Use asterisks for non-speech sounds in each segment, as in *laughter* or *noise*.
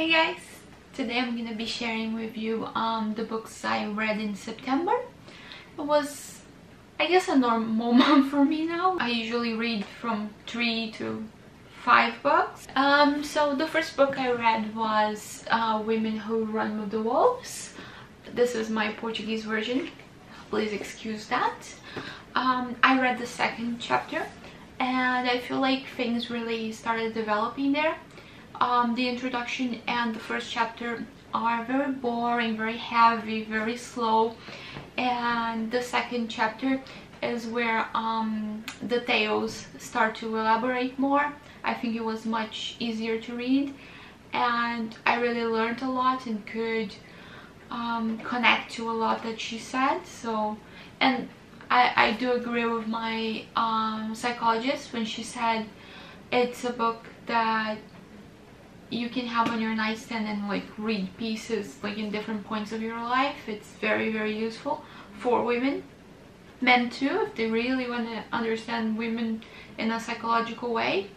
Hey guys! Today I'm gonna be sharing with you um, the books I read in September. It was, I guess, a normal *laughs* month for me now. I usually read from three to five books. Um, so the first book I read was uh, Women Who Run With The Wolves. This is my Portuguese version. Please excuse that. Um, I read the second chapter and I feel like things really started developing there um, the introduction and the first chapter are very boring, very heavy, very slow. And the second chapter is where um, the tales start to elaborate more. I think it was much easier to read. And I really learned a lot and could um, connect to a lot that she said. So and I, I do agree with my um, psychologist when she said it's a book that you can have on your nightstand and like read pieces like in different points of your life. It's very very useful for women. Men too if they really want to understand women in a psychological way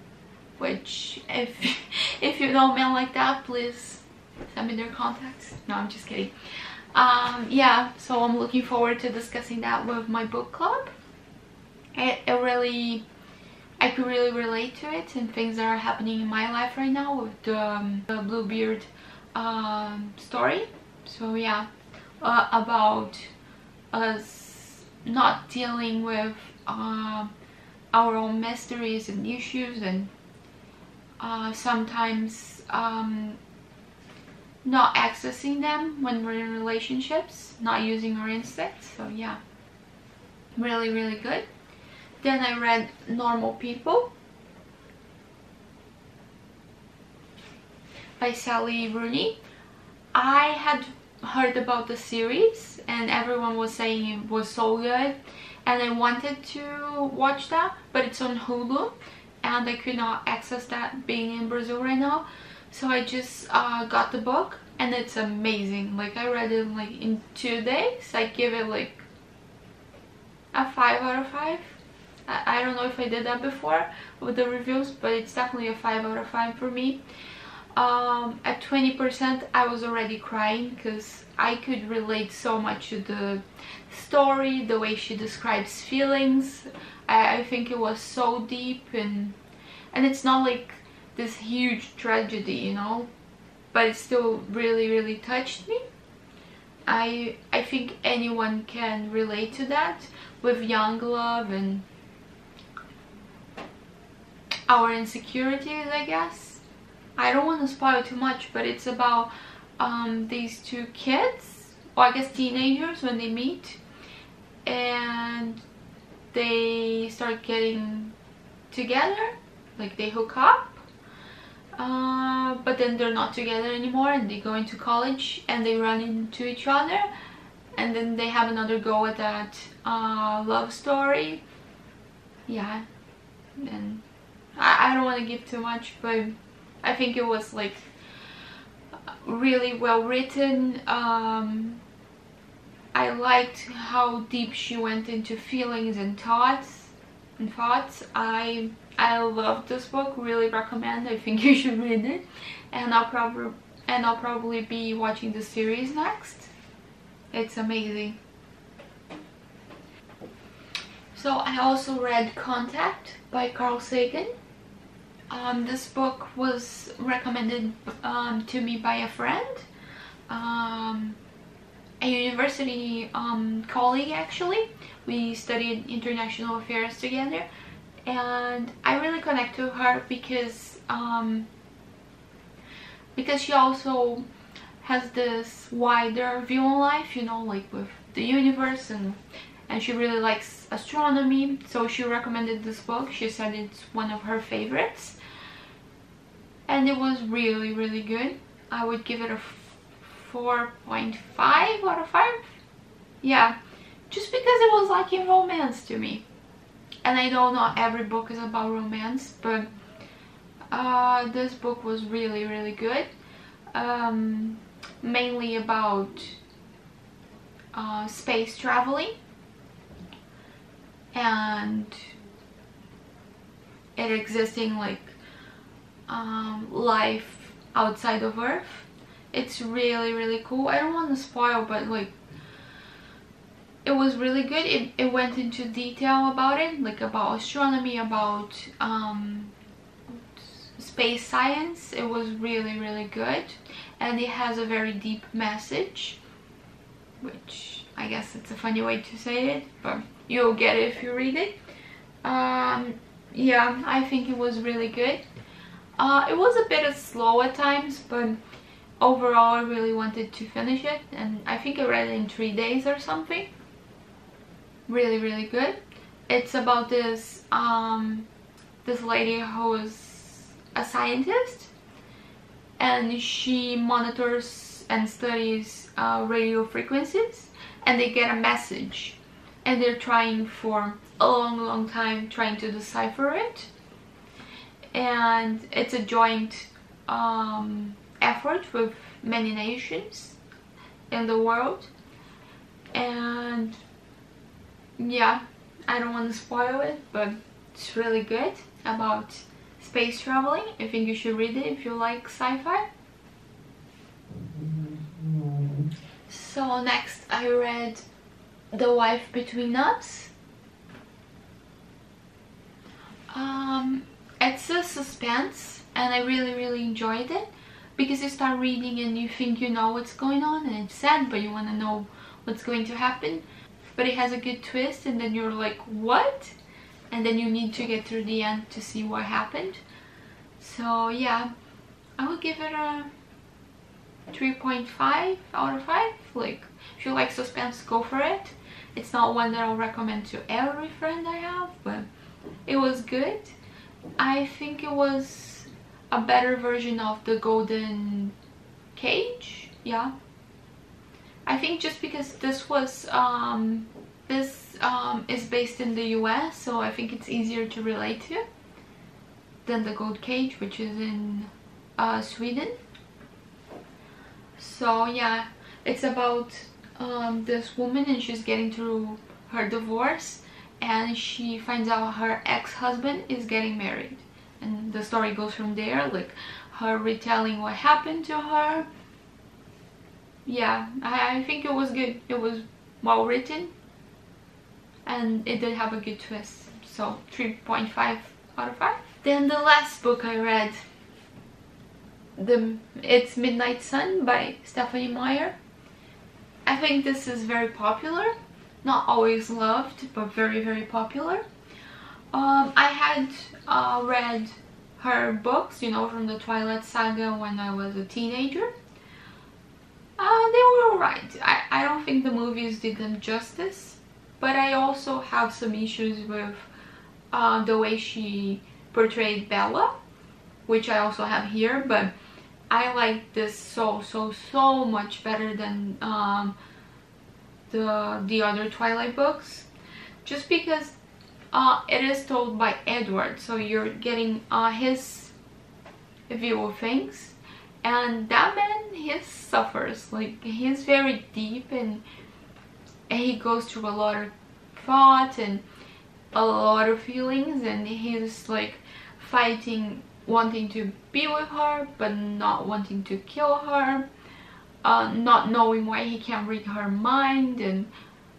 which if *laughs* if you know men like that please send me their contacts. No i'm just kidding. Um yeah so i'm looking forward to discussing that with my book club. It, it really I could really relate to it and things that are happening in my life right now with the, um, the Bluebeard um, story. So yeah, uh, about us not dealing with uh, our own mysteries and issues and uh, sometimes um, not accessing them when we're in relationships, not using our instincts. So yeah, really, really good. Then I read Normal People. By Sally Rooney. I had heard about the series and everyone was saying it was so good and I wanted to watch that but it's on Hulu and I could not access that being in Brazil right now. So I just uh, got the book and it's amazing. Like I read it like in two days. I give it like a 5 out of 5 I, don't know if I did that before with the reviews, but it's definitely a 5 out of 5 for me. Um, at 20% I was already crying because I could relate so much to the story, the way she describes feelings. I, I think it was so deep and and it's not like this huge tragedy, you know, but it still really, really touched me. I I think anyone can relate to that with young love and our insecurities I guess. I don't want to spoil too much but it's about um, these two kids or I guess teenagers when they meet and they start getting together like they hook up uh, but then they're not together anymore and they go into college and they run into each other and then they have another go at that uh, love story. Yeah. And I, I don't want to give too much, but I think it was like really well written. Um, I liked how deep she went into feelings and thoughts and thoughts. I I love this book. Really recommend. I think *laughs* you should read it. And I'll probably and I'll probably be watching the series next. It's amazing. So I also read Contact by Carl Sagan. Um, this book was recommended um, to me by a friend, um, a university um, colleague actually. We studied international affairs together and I really connect to her because um, because she also has this wider view on life, you know, like with the universe and and she really likes astronomy. So she recommended this book. She said it's one of her favorites and it was really really good. I would give it a 4.5 out of 5 yeah just because it was like in romance to me. And I know not know every book is about romance but uh, this book was really really good. Um, mainly about uh, space traveling. And it existing like um, life outside of Earth. It's really really cool. I don't want to spoil but like it was really good. It, it went into detail about it, like about astronomy, about um, space science. It was really really good and it has a very deep message which I guess it's a funny way to say it but you'll get it if you read it. Um, yeah, I think it was really good. Uh, it was a bit slow at times, but overall I really wanted to finish it and I think I read it in three days or something. Really, really good. It's about this um, this lady who is a scientist and she monitors and studies uh, radio frequencies and they get a message and they're trying for a long long time trying to decipher it and it's a joint um, effort with many nations in the world. And yeah I don't want to spoil it but it's really good about space traveling. I think you should read it if you like sci-fi. So next I read The Wife Between Us um, suspense and I really really enjoyed it because you start reading and you think you know what's going on and it's sad but you want to know what's going to happen. But it has a good twist and then you're like what? And then you need to get through the end to see what happened. So yeah I would give it a 3.5 out of 5 like if you like suspense go for it. It's not one that I'll recommend to every friend I have but it was good I think it was a better version of the golden cage yeah. I think just because this was um, this um, is based in the US so I think it's easier to relate to than the gold cage which is in uh, Sweden. So yeah it's about um, this woman and she's getting through her divorce and she finds out her ex-husband is getting married. And the story goes from there like her retelling what happened to her. Yeah I, I think it was good. It was well written and it did have a good twist. So 3.5 out of 5 then the last book I read the it's Midnight Sun by Stephanie Meyer. I think this is very popular not always loved but very very popular. Um, I had uh, read her books you know from the Twilight Saga when I was a teenager. Uh, they were alright. I, I don't think the movies did them justice but I also have some issues with uh, the way she portrayed Bella which I also have here but I like this so so so much better than um, the the other Twilight books. Just because uh, it is told by Edward so you're getting uh, his view of things. And that man he suffers like he's very deep and, and he goes through a lot of thought and a lot of feelings and he's like fighting wanting to be with her but not wanting to kill her uh, not knowing why he can't read her mind and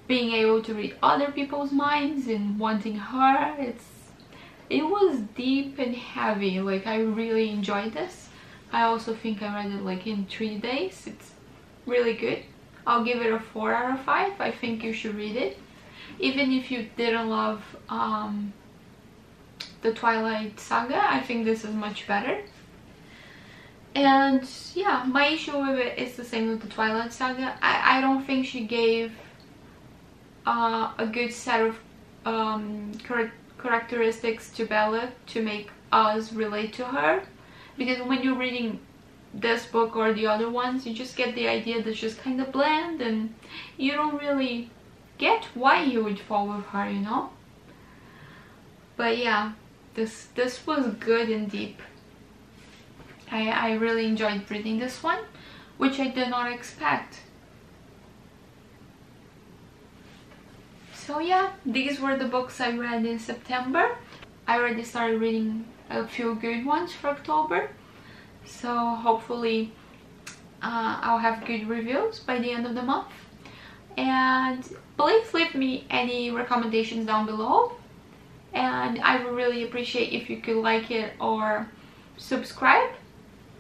being able to read other people's minds and wanting her it's it was deep and heavy. Like I really enjoyed this. I also think I read it like in three days. It's really good. I'll give it a 4 out of 5 I think you should read it. Even if you didn't love um, the Twilight Saga. I think this is much better. And yeah, my issue with it is the same with the Twilight Saga. I, I don't think she gave uh, a good set of um, characteristics to Bella to make us relate to her. Because when you're reading this book or the other ones, you just get the idea that she's kind of bland and you don't really get why you would fall with her, you know? But yeah, this this was good and deep I, I really enjoyed reading this one which I did not expect. So yeah these were the books I read in September. I already started reading a few good ones for October. So hopefully uh, I'll have good reviews by the end of the month. And please leave me any recommendations down below. And I would really appreciate if you could like it or subscribe.